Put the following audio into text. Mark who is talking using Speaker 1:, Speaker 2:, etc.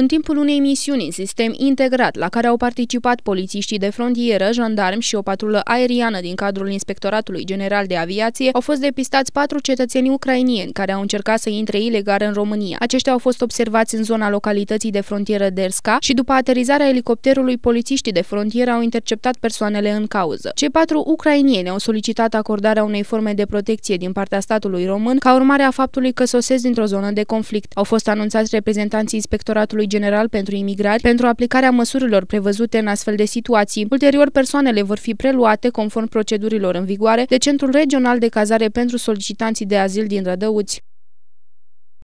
Speaker 1: În timpul unei misiuni în sistem integrat, la care au participat polițiștii de frontieră, jandarmi și o patrulă aeriană din cadrul Inspectoratului General de Aviație, au fost depistați patru cetățeni ucrainieni care au încercat să intre ilegal în România. Aceștia au fost observați în zona localității de frontieră Derska și după aterizarea elicopterului, polițiștii de frontieră au interceptat persoanele în cauză. Cei patru ucrainieni au solicitat acordarea unei forme de protecție din partea statului român ca urmare a faptului că sosesc dintr-o zonă de conflict. Au fost anunțați reprezentanții Inspectoratului General pentru Imigrari pentru aplicarea măsurilor prevăzute în astfel de situații. Ulterior, persoanele vor fi preluate conform procedurilor în vigoare de Centrul Regional de Cazare pentru Solicitanții de Azil din Rădăuți.